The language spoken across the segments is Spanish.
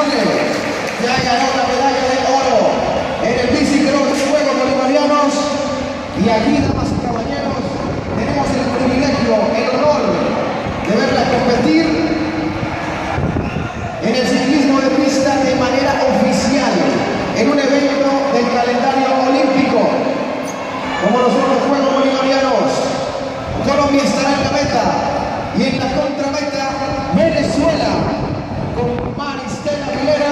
Ya ganó la medalla de oro en el bicicross de Juegos Bolivarianos. Y aquí, damas y caballeros, tenemos el privilegio, el honor de verla competir en el ciclismo de pista de manera oficial en un evento del calendario olímpico como los otros Juegos Bolivarianos. Colombia estará en la meta y en la contrameta Venezuela con Maristela Aguilera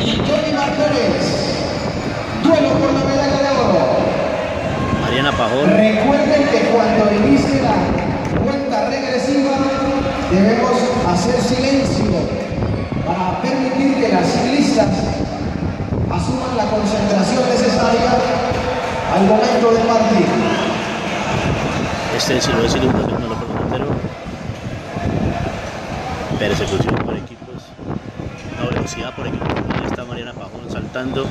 y Johnny Martínez. Duelo por la medalla de oro. Recuerden que cuando inicie la cuenta regresiva debemos hacer silencio para permitir que las ciclistas asuman la concentración necesaria al momento de partir. Este es el iluminación de López Montero. Persecución por equipos. No, velocidad por equipos. Ahí está Mariana Pajón saltando.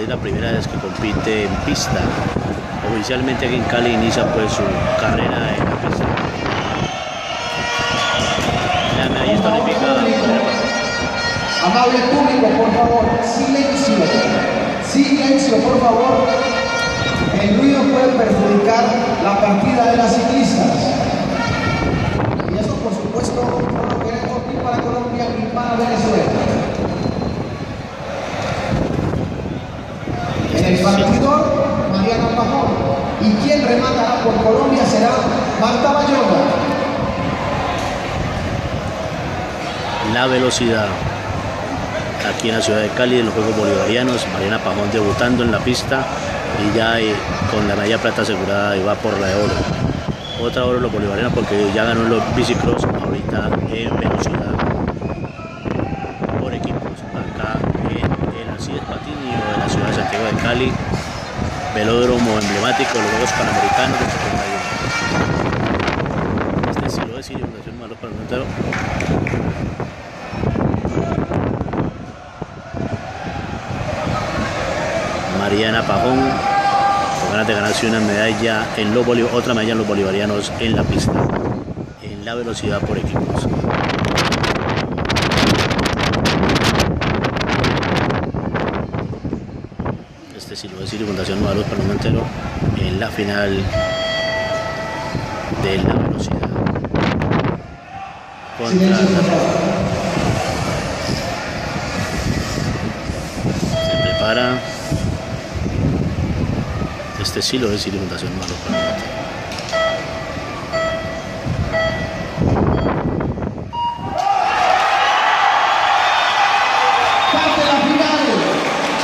Es la primera vez que compite en pista. Oficialmente aquí en Cali inicia pues su carrera en la pista. La medallista olímpica. Amable público, por favor, silencio. Silencio, por favor. El ruido puede perjudicar la partida de las ciclistas. Y eso, por supuesto, no lo queremos ni para Colombia ni para Venezuela. En el partidor, Mariana Pajón. Y quien Colombia será Marta Bayona. La velocidad aquí en la ciudad de Cali en los Juegos Bolivarianos, Mariana Pajón debutando en la pista y ya eh, con la medalla plata asegurada y va por la de oro. Otra oro los bolivarianos porque ya ganó los bicicross ahorita en velocidad por equipos acá en el Alcides Patinio de la ciudad de Santiago de Cali, velódromo emblemático de los Juegos Panamericanos del 71. Este estilo de civilización malo para el entero. Mariana Pajón con ganas de ganarse una medalla en los otra medalla en los bolivarianos en la pista, en la velocidad por equipos. Este a decir, Fundación Nueva Luz Parlamentero en la final de la velocidad. Contra se prepara este sí lo es Fundación Nueva Luz Parlamentero. Parte la final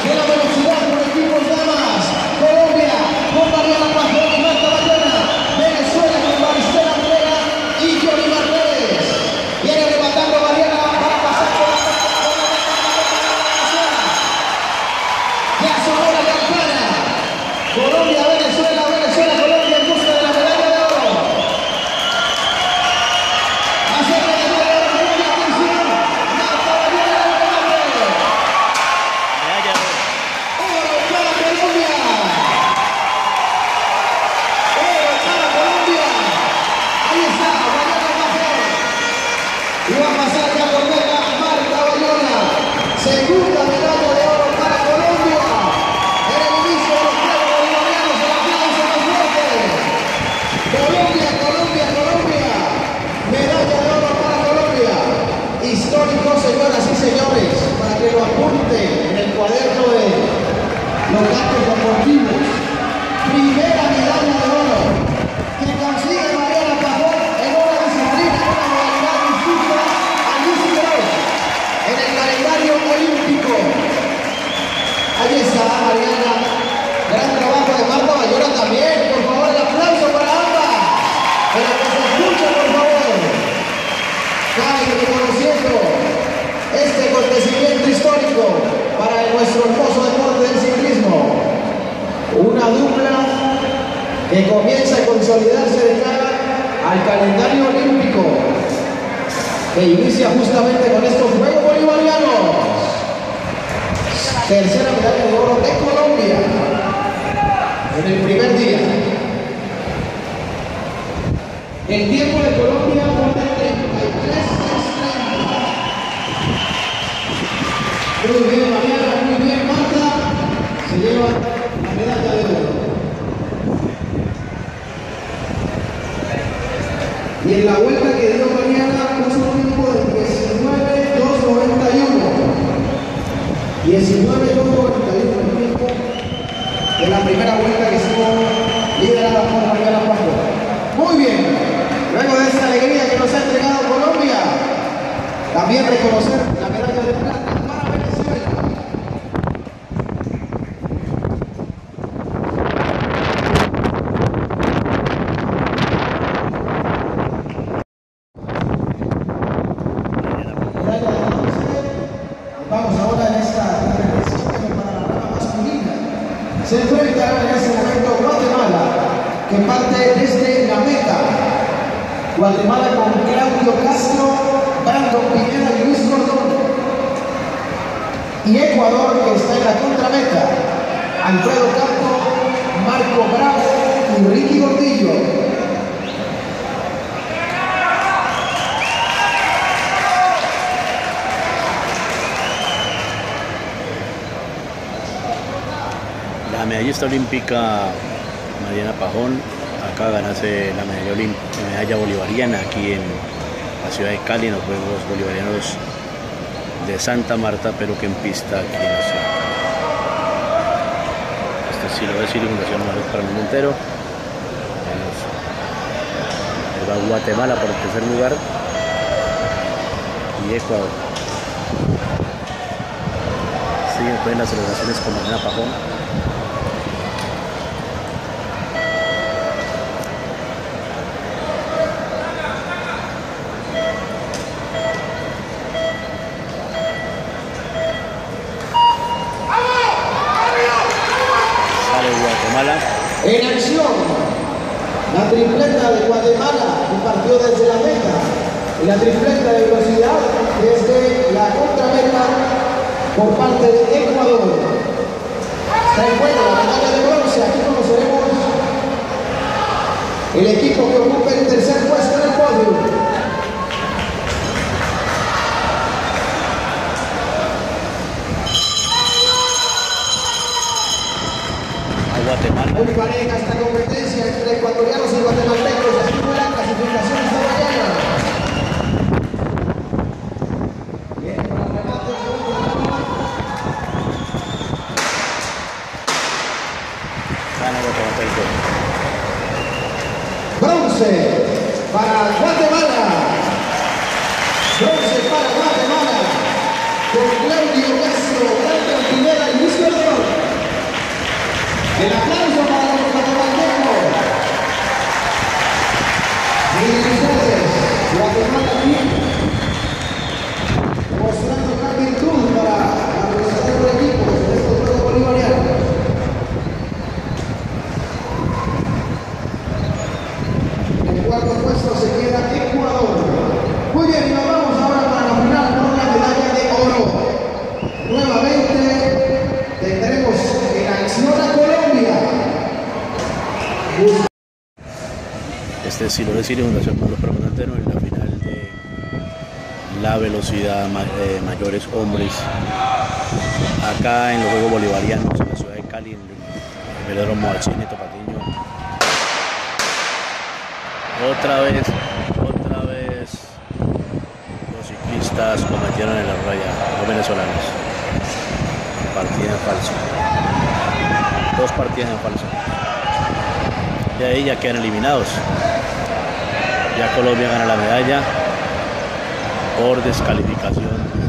de la velocidad por equipos damas. Colombia con Mariana Pajón y Marta Bayona. Venezuela con Maristela Aguilera y Johnny Martínez. Viene levantando Mariana para pasar por la Ya sonó la campana. Colombia, Venezuela, Venezuela, Colombia en busca de la medalla de oro. Hacia la medalla de oro, Colombia, atención. Marta Bayona, Colombia. Medalla de oro. ¡Oro para Colombia! ¡Oro para Colombia! Ahí está, Mariana Pajón. Y va a pasar ya por meta Marta Bayona. Segunda medalla de oro para Colombia. En el inicio de los Juegos Bolivarianos, el aplauso más fuerte. Colombia, Colombia, Colombia. Medalla de oro para Colombia. Histórico, señoras y señores, para que lo apunten en el cuaderno de los datos deportivos. Primera medalla de oro que consigue Mariana Pajón en una disciplina, en una modalidad distinta al bicicross, en el calendario olímpico. Ahí está Mariana. Gran trabajo de Marta Bayona también. Por favor, el aplauso para ambas. Para que se escuche, por favor. Cali reconociendo este para nuestro hermoso deporte del ciclismo. Una dupla que comienza a consolidarse de cara al calendario olímpico que inicia justamente con estos Juegos Bolivarianos. Tercera medalla de oro de Colombia en el primer día. El tiempo de Colombia Muy bien, Mariana, muy bien, Marta. Se lleva la medalla de oro. Y en la vuelta que dio Mariana puso un tiempo de 19.291. 19.291 el tiempo de la primera vuelta que estuvo liderada por Mariana Pastor. Muy bien, luego de esta alegría que nos ha entregado Colombia, también reconocer la medalla de plata para Venezuela. Medalla de bronce. Vamos ahora en esta competición para la rama masculina. Se enfrentará en este momento Guatemala, que parte desde la meta. Guatemala con Claudio Castro, Brandon Pineda y Luis Gordón. Y Ecuador, que está en la contrameta. Alfredo medallista olímpica Mariana Pajón acaba de ganarse la medalla, medalla bolivariana aquí en la ciudad de Cali, en los Juegos Bolivarianos de Santa Marta, pero que en pista aquí en la ciudad. Este sí lo voy a decir, Fundación para el mundo entero. Va Guatemala por el tercer lugar y Ecuador. Siguen pues las celebraciones con Mariana Pajón. En acción, la tripleta de Guatemala que partió desde la meta y la tripleta de velocidad desde la contrameta por parte de Ecuador. Se encuentra la medalla de bronce. Aquí conoceremos el equipo que ocupa el tercer puesto en el podio. A Guatemala. Muy pareja esta competencia entre ecuatorianos y guatemaltecos. Aquí fue la clasificación esta mañana. Bien, para el remate, Gana Guatemalteco. Bronce para Guatemala. Bronce para Guatemala. Con Claudio Castro, Brandon Pineda y Luis Gordón. El aplauso para los guatemaltecos. Felicidades, Guatemala aquí. Mostrando gran virtud para la realización de equipos en estos Juegos Bolivarianos. En el cuarto puesto se queda Ecuador. Muy bien, y nos vamos ahora para la final por la medalla de oro. Nuevamente tendremos en acción a Colombia. Decir Fundación Pablo Permanentero en la final de la velocidad eh, mayores hombres acá en los Juegos Bolivarianos en la ciudad de Cali en el velódromo Alcine Patiño. Otra vez otra vez los ciclistas cometieron en la raya los venezolanos. Partida en falso. Dos partidas en falso. Y ahí ya quedan eliminados ya Colombia gana la medalla por descalificación.